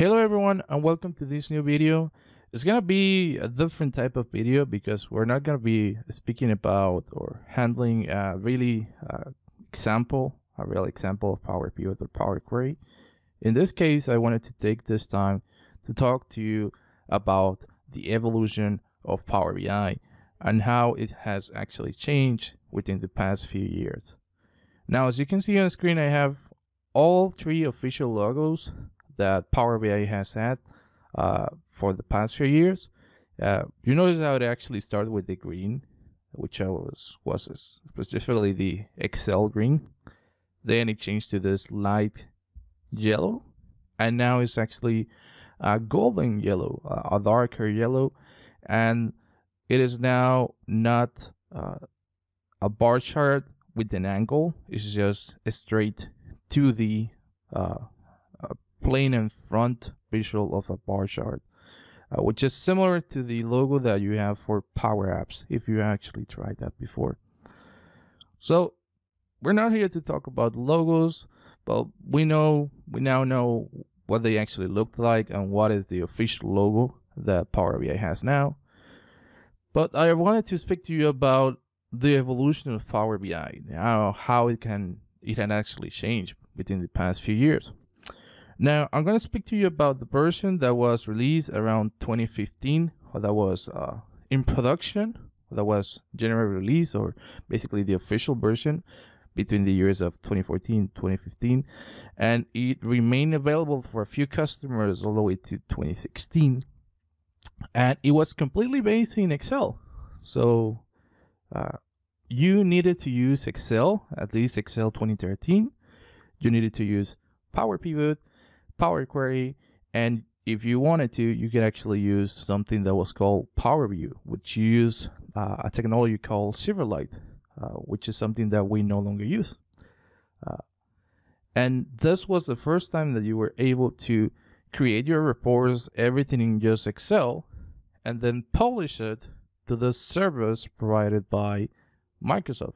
Hello everyone and welcome to this new video. It's gonna be a different type of video because we're not gonna be speaking about or handling a really uh, example, a real example of Power Pivot or Power Query. In this case, I wanted to take this time to talk to you about the evolution of Power BI and how it has actually changed within the past few years. Now, as you can see on the screen, I have all three official logos that Power BI has had uh, for the past few years. Uh, you notice how it actually started with the green, which I was was specifically the Excel green. Then it changed to this light yellow, and now it's actually a golden yellow, a darker yellow, and it is now not uh, a bar chart with an angle. It's just a straight to the uh, plain and front visual of a bar chart, uh, which is similar to the logo that you have for Power Apps if you actually tried that before. So we're not here to talk about logos, but we know we now know what they actually looked like and what is the official logo that Power BI has now. But I wanted to speak to you about the evolution of Power BI, how, how it can it can actually change within the past few years. Now, I'm going to speak to you about the version that was released around 2015, or that was uh, in production, that was general release, or basically the official version between the years of 2014 2015 and it remained available for a few customers all the way to 2016 and it was completely based in excel. So uh, you needed to use excel at least excel 2013 you needed to use power pivot Power Query, and if you wanted to, you could actually use something that was called Power View, which use uh, a technology called Silverlight, uh, which is something that we no longer use. Uh, and this was the first time that you were able to create your reports, everything in just Excel, and then publish it to the service provided by Microsoft.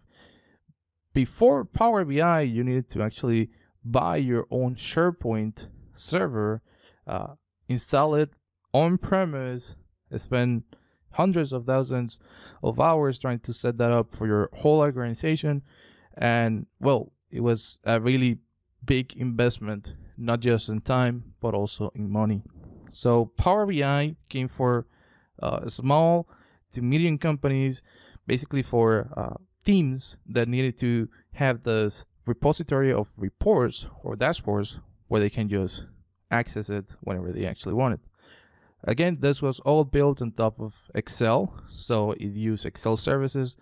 Before Power BI, you needed to actually buy your own SharePoint server, uh, install it on premise, spend hundreds of thousands of hours trying to set that up for your whole organization. And well, it was a really big investment, not just in time, but also in money. So Power BI came for uh, small to medium companies, basically for uh, teams that needed to have this repository of reports or dashboards where they can just access it whenever they actually want it. Again, this was all built on top of Excel, so it used Excel services.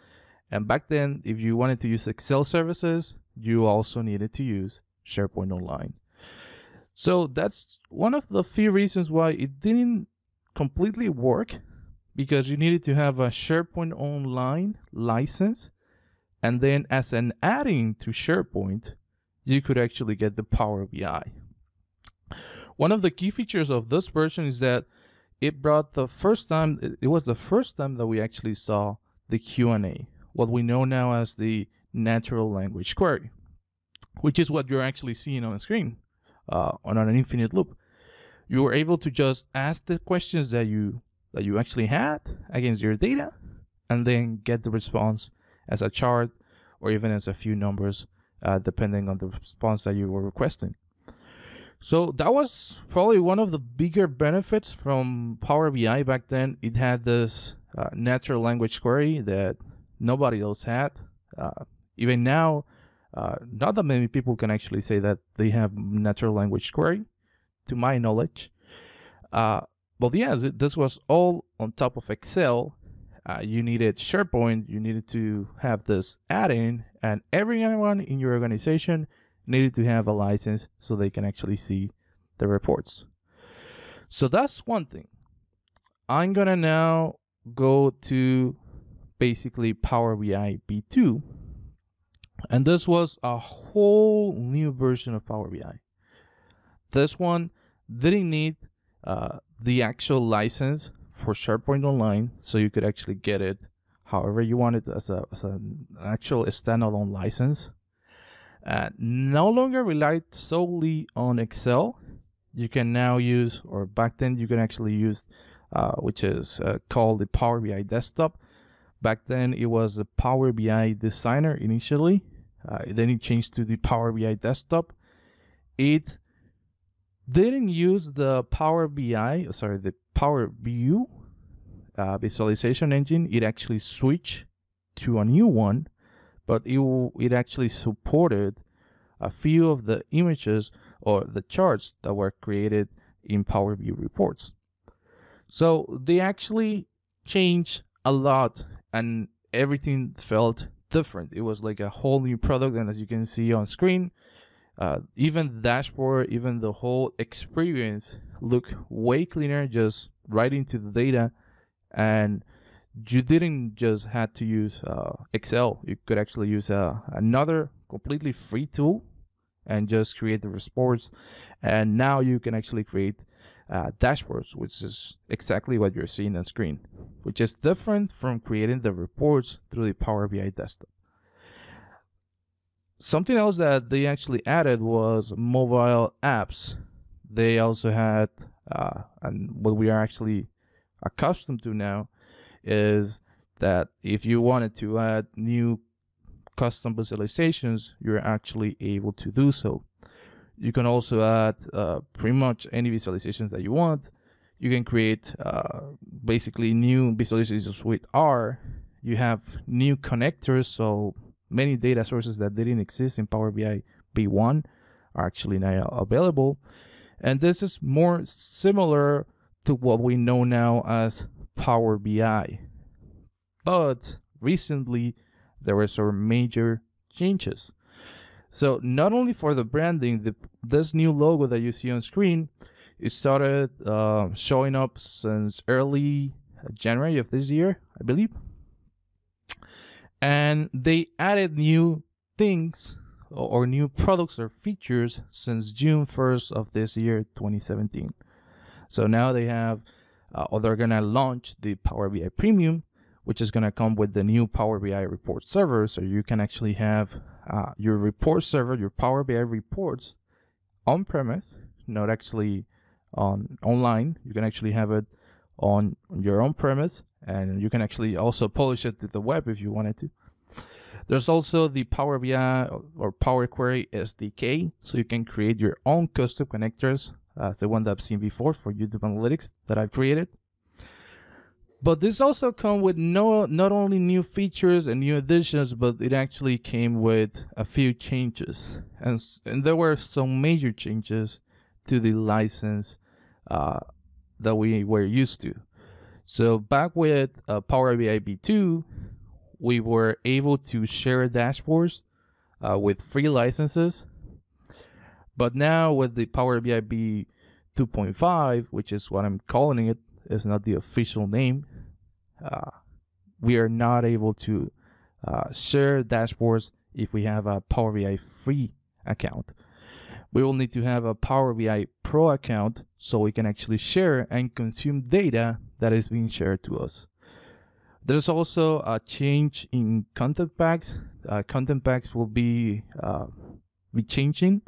And back then, if you wanted to use Excel services, you also needed to use SharePoint Online. So that's one of the few reasons why it didn't completely work because you needed to have a SharePoint Online license. And then as an adding to SharePoint, you could actually get the Power BI. One of the key features of this version is that it brought the first time it was the first time that we actually saw the Q&A, what we know now as the natural language query, which is what you're actually seeing on the screen uh, on an infinite loop. You were able to just ask the questions that you that you actually had against your data and then get the response as a chart or even as a few numbers uh, depending on the response that you were requesting. So that was probably one of the bigger benefits from Power BI back then. It had this uh, natural language query that nobody else had. Uh, even now, uh, not that many people can actually say that they have natural language query, to my knowledge. Uh, but yeah, this was all on top of Excel. Uh, you needed SharePoint, you needed to have this add-in, and everyone in your organization needed to have a license so they can actually see the reports. So that's one thing. I'm gonna now go to basically Power BI V2. And this was a whole new version of Power BI. This one didn't need uh, the actual license for SharePoint Online, so you could actually get it however you want it as, a, as an actual standalone license uh, no longer relied solely on Excel. you can now use, or back then you can actually use, uh, which is uh, called the Power BI desktop. Back then it was the Power BI Designer initially. Uh, then it changed to the Power BI desktop. It didn't use the Power BI, sorry, the Power View uh, visualization engine. It actually switched to a new one, but it it actually supported a few of the images or the charts that were created in Power View reports. So they actually changed a lot and everything felt different. It was like a whole new product, and as you can see on screen, uh, even the dashboard, even the whole experience look way cleaner just right into the data and you didn't just had to use uh, Excel. You could actually use uh, another completely free tool and just create the reports. And now you can actually create uh, dashboards, which is exactly what you're seeing on screen, which is different from creating the reports through the Power BI desktop. Something else that they actually added was mobile apps. They also had, uh, and what we are actually accustomed to now is that if you wanted to add new custom visualizations, you're actually able to do so. You can also add uh, pretty much any visualizations that you want. You can create uh, basically new visualizations with R. You have new connectors, so many data sources that didn't exist in Power BI V1 are actually now available. And this is more similar to what we know now as Power BI. But recently, there were some major changes. So not only for the branding, the, this new logo that you see on screen, it started uh, showing up since early January of this year, I believe and they added new things or new products or features since June 1st of this year 2017 so now they have uh, or they're gonna launch the Power BI Premium which is gonna come with the new Power BI report server. So you can actually have uh, your report server your Power BI reports on premise not actually on online. You can actually have it on your own premise and you can actually also publish it to the web if you wanted to. There's also the Power BI or Power Query SDK, so you can create your own custom connectors, uh, the one that I've seen before for YouTube Analytics that I've created. But this also come with no not only new features and new additions, but it actually came with a few changes, and and there were some major changes to the license uh, that we were used to. So back with uh, Power BI V2, we were able to share dashboards uh, with free licenses. But now with the Power BI V 2.5, which is what I'm calling it, is not the official name. Uh, we are not able to uh, share dashboards if we have a Power BI free account we will need to have a Power BI Pro account so we can actually share and consume data that is being shared to us. There's also a change in content packs. Uh, content packs will be uh, be changing,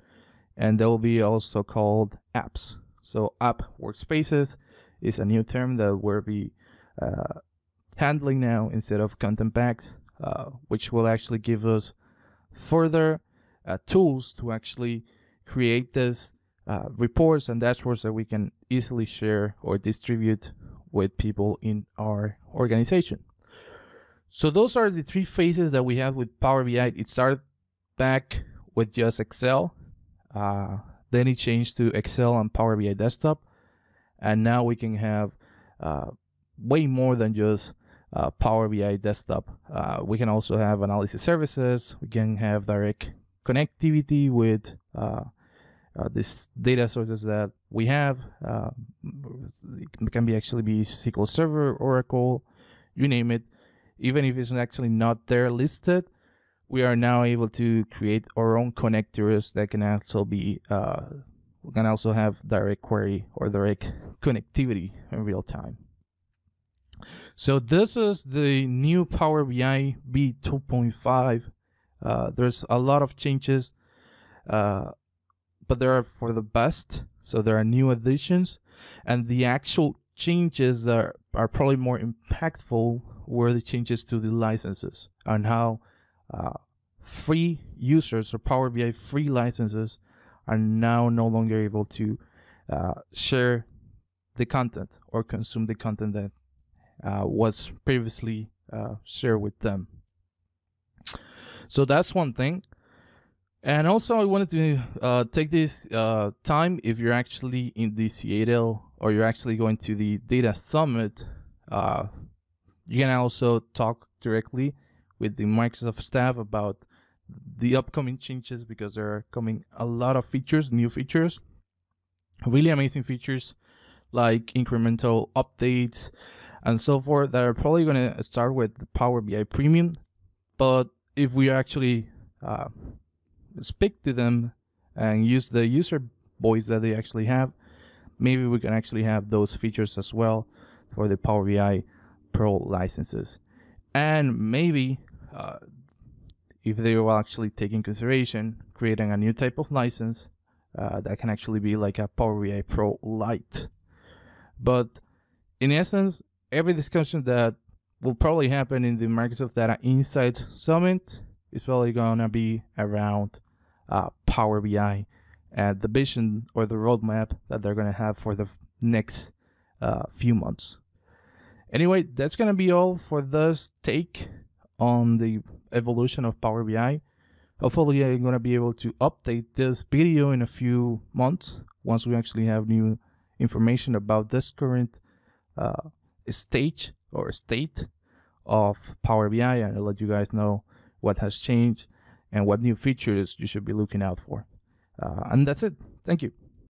and they will be also called apps. So app workspaces is a new term that we'll be uh, handling now instead of content packs, uh, which will actually give us further uh, tools to actually create these uh, reports and dashboards that we can easily share or distribute with people in our organization. So those are the three phases that we have with Power BI. It started back with just Excel. Uh, then it changed to Excel and Power BI Desktop. And now we can have uh, way more than just uh, Power BI Desktop. Uh, we can also have analysis services. We can have direct connectivity with uh, uh, these data sources that we have. It can be actually be SQL Server, Oracle, you name it. Even if it's actually not there listed, we are now able to create our own connectors that can also be uh, we can also have direct query or direct connectivity in real time. So this is the new Power BI V 2.5. Uh, there's a lot of changes. Uh, but they're for the best. So there are new additions, and the actual changes that are, are probably more impactful were the changes to the licenses and how free users or Power BI free licenses are now no longer able to uh, share the content or consume the content that uh, was previously uh, shared with them. So that's one thing. And also, I wanted to uh, take this uh, time if you're actually in the Seattle or you're actually going to the Data Summit, you can also talk directly with the Microsoft staff about the upcoming changes because there are coming a lot of features, new features, really amazing features like incremental updates and so forth that are probably going to start with the Power BI Premium. But if we actually uh, speak to them and use the user voice that they actually have, maybe we can actually have those features as well for the Power BI Pro licenses. And maybe uh, if they will actually take in consideration creating a new type of license uh, that can actually be like a Power BI Pro Lite. But in essence, every discussion that will probably happen in the Microsoft Data Insight Summit is probably going to be around uh, Power BI and the vision or the roadmap that they're going to have for the next uh, few months. Anyway, that's going to be all for this take on the evolution of Power BI. Hopefully, I'm going to be able to update this video in a few months once we actually have new information about this current uh, stage or state of Power BI and I'll let you guys know what has changed and what new features you should be looking out for. Uh, and that's it. Thank you.